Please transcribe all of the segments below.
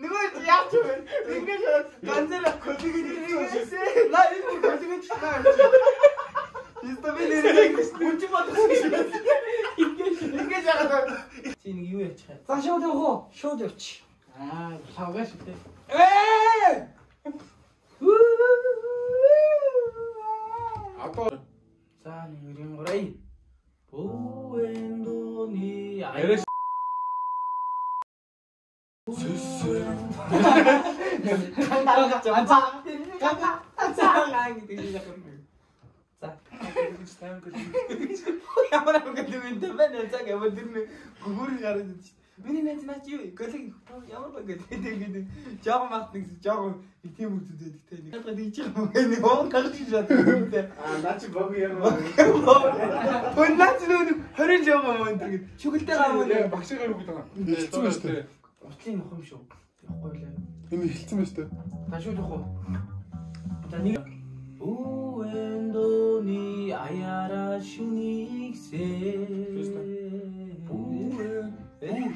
Нөгөө яач вэ? Ингэж ганцаараа кодыг хийсэн. На энэ хийсэн. Иста би нэр хүч бодсон. Ингэж ингэж яагаад чи нэг юу яачих вэ? За шууд явах уу? Шууд явчих. Аа, лавгаш үү? Ээ! 아까 산 보엔도니 아이 LS 깜짝 깜짝 깜짝 아이 들리자 그러면 자, 뭐라고 듣는데 맨날 자기 뭐 듣는 구글을 가르쳐 Миний найз наач юу? Коллег ямар баг гэдэг гэдэг. Жаахан махт нэг нэг тийм үгдээд гэдэг нэг. Хадгалж ийж байгаа юм. Нэг он гарч иж чаддаг. аа наа чи баг яа. Хүн наач нэг 20 жоо юм энэ гэдэг. Шүгэлтэй гам юм. Багшаа гарах гэдэг байгаа. Хэлсэн байна шүү дээ. Утлын нөх юм шүү. Явахгүй лээ. Энэ хэлсэн байна шүү дээ. Ташгүй явах уу? За нэг Уэндони аяра шүниксэ.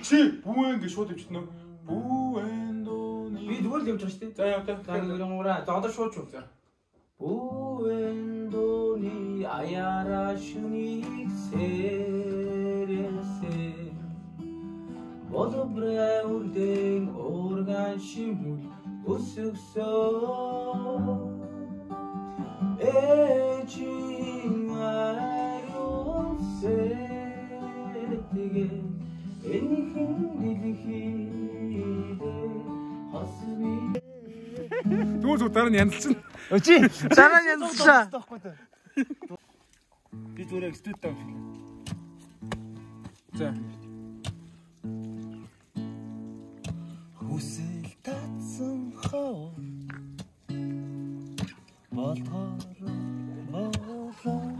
Бүү чи бүүэн гэж шууд өвчтнө. Бүүэндони. Би зүгээр л явж байгаа шүү дээ. За яа та. За нэг юмраа. За одоо шууд шүү. За. Уэндони аяра шүниксэрэсэ. Бодобрэ үрдэн орган шимүл өсөксөө. Эчин ариусэ тэгээ энийхэн дэлхийдээ хасби Тэгвэл зүг дараа нь янзлчин. Өчи. Дараа нь янзлаа. Би зүгээр студид тав. За. Хүсэл татсан хоо. Болтоор болоо.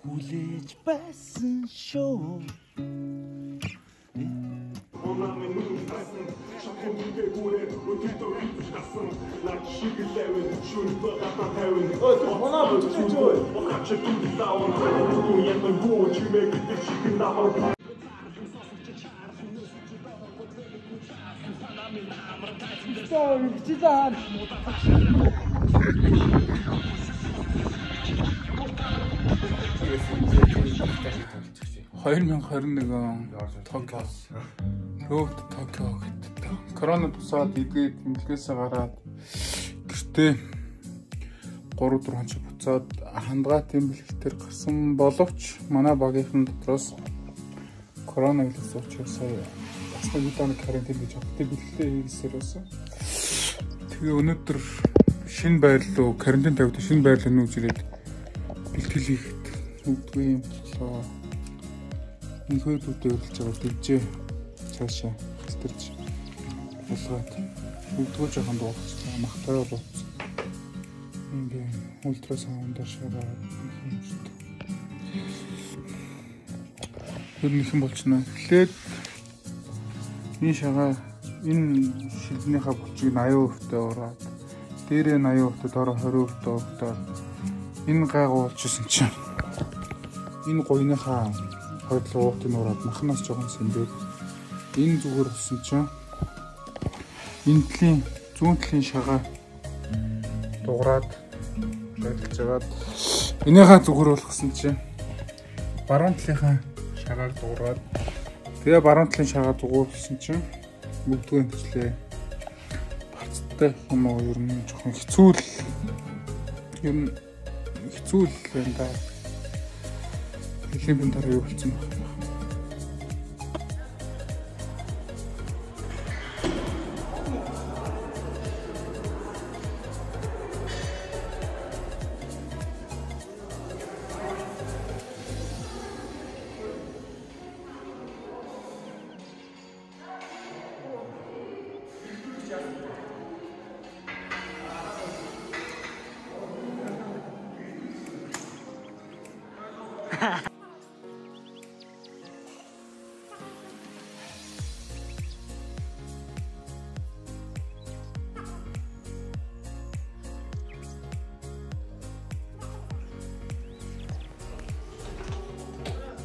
Хүлээж байсан шүү. Он Токио. Рөвд Токио гэдэг. Корона тусаад эдгээд тэмдэглээсээ гараад гэртээ 3 4 хоног буцаад хандгаа тэмдэглэлтэр гарсан боловч манай багийнхан дотроос корона вирус учраас бас нэг удаа карантин гэж өгдөө бэлтгэлээ хийсээр байсан. Тэгээ өнөөдөр шинэ байр руу карантин тавьдаг шинэ байр руу нүүж ирээд бэлтгэл хийхэд үгдгүй юм болоо. Инхөөдүүдэд урилж байгаа дивжээ цаашаа стэрч болгоод үгдгөө жоохон дуусчихлаа махтаа бууц. Ингээ ультрасаундаар шараад юм шүү дээ. Тэр нэг юм болчихно. Эхлээд энэ шагаа энэ шилнийхаа булчиг 80% таа ураад дээрээ 80% таа дороо 20% таа урагдаад энэ гайгуулчихсан чинь энэ гойныхаа хойдлоо уутын ураад махнаас жоохон сэмбэл энэ зүгээр болсон чинь энэ тлийн зүүн тлийн шагаа. Дуграад байлж жагаад энийхээ зүгээр болгосон чинь баруун талынхаа шагааг дуураад тэгээ баруун талын шагаа дугуйлсан чинь бүгдгүй төслөө бацтай юм уу? Ер нь жоохон хэцүү л ер нь хэцүү л байна да. Хэлхийн дараа юу болсон бэ?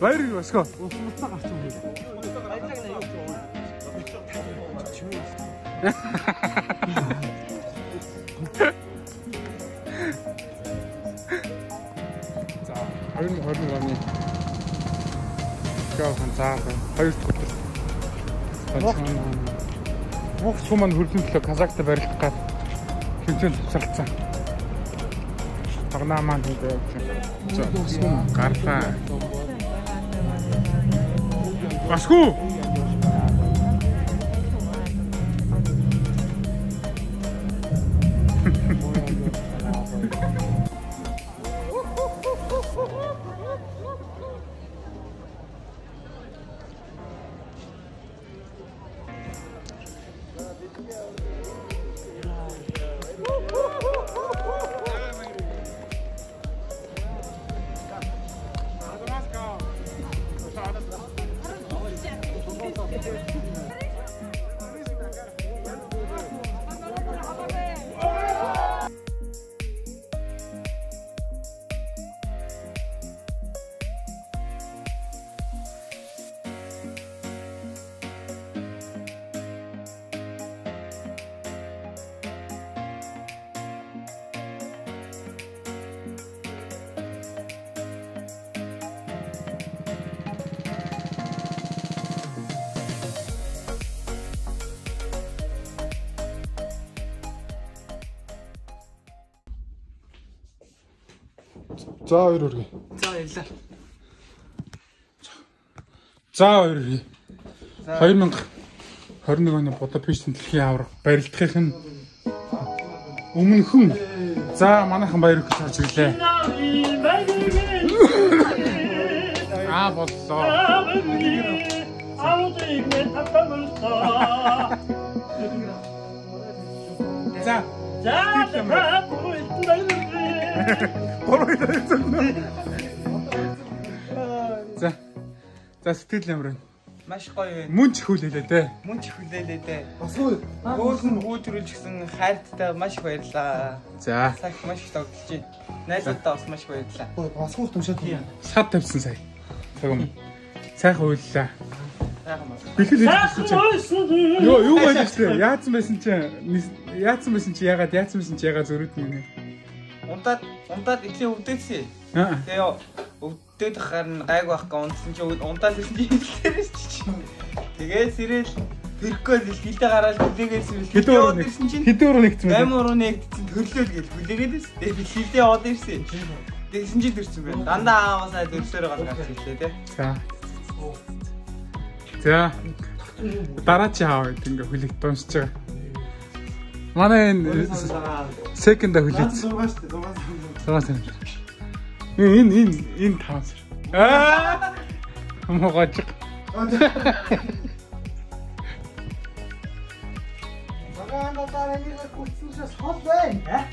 Баяр юу баско. За 2020 оны Гавхан цаахан хоёр дахь өдөр. Мох сум маань хөрлийн төлөө Казахта барилах гад хэмжээнд тусалцсан. Багнаа маань ингэ за гарлаа. Басгүй. За хоёр өргөе. За ярьлаа. За хоёр өргөе. 2021 оны Будапештийн дэлхийн авраг барилдахын нь өмнөхөн за манайхан баяр өгч орж ирлээ. Аа боллоо. За Гурван хэлсэн. За. За сэтгэл ямар вэ? Маш гоё байна. Мөн ч хүлээлээ те. Мөн ч хүлээлээ дээ. Басгүй. Өөрсөн өөдрүүлж гисэн хайртай маш их баярлаа. За. Цаг маш их тогтолж байна. Найзуудаа бас маш их баярлаа. Басгүй томшоод. Сад тавьсан сая. Цаг юм. Сайхан уйллаа. Байна. Бэлгэл хийсэн чинь. Йоо юу байлаа ч яатсан байсан чинь яатсан байсан чи ягаад яатсан байсан чи ягаад зөрүүд юм унтаад ихлэ өвдөөсөн. Аа. Тэгээ өвдөд харна гайг байхгүй унтсан чи унтаад ирсэн чи хэлээрээс чи. Тэгээ сэрэл тэрхгөө хилдэ гараад хүлээгээс Хэдэн өрөө нэг хэдэн өрөө нэгцэн бэ? 8 өрөө нэгдсэн төрлөөл гэж хүлээгээдээс. Тэгээ би хилдэ яваад ирсэн. Тэгсэн чи төрсөн байна. Дандаа ааваасаа дөрсөөр гал гарч ирлээ те. За. За. Дараа чи хаа гэдэг ингээ хүлээх дуусч байгаа. Манай энэ секонда хүлээц. 6 шүү дээ. 6. Сараа сайн. Энэ энэ энэ тав сар. Аа! Могоч. Багаан дараа нэг хүчнээс хол байна.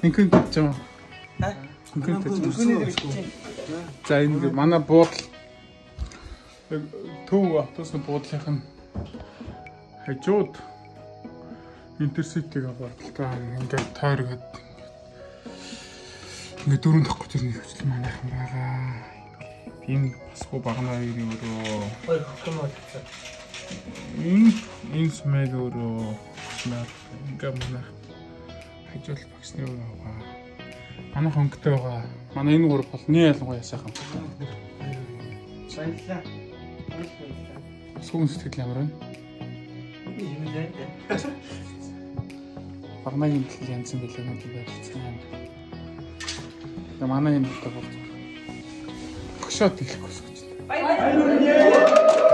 Инхэн гэж юм. Аа? Дээр чинь. За энэ манай буудал төв автобусны буудлынх нь хажууд интерситиг бодлоо ингээд тойроод ингээд дөрөв дах гэж нэг хөжлөл манайхан байгаа. Энэ басгүй багнаа хоёрын өрөө Хоёр хөхөн болчихсон. энэ энэ смэг өрөө ингээд манайх хажуул багсны өрөө байгаа. Манайх өнгөтэй байгаа. Манай энэ гур бол нэг ялангуяа сайхан. Баярлалаа. Баярлалаа. Сүгэн сэтгэл ямар байна? Юм л дээ. Багнагийн төлөв янзын бэлгэнүүд барилцсан. Тэгээ манай юм бол хөшөөт хэлэх хүсэж байна.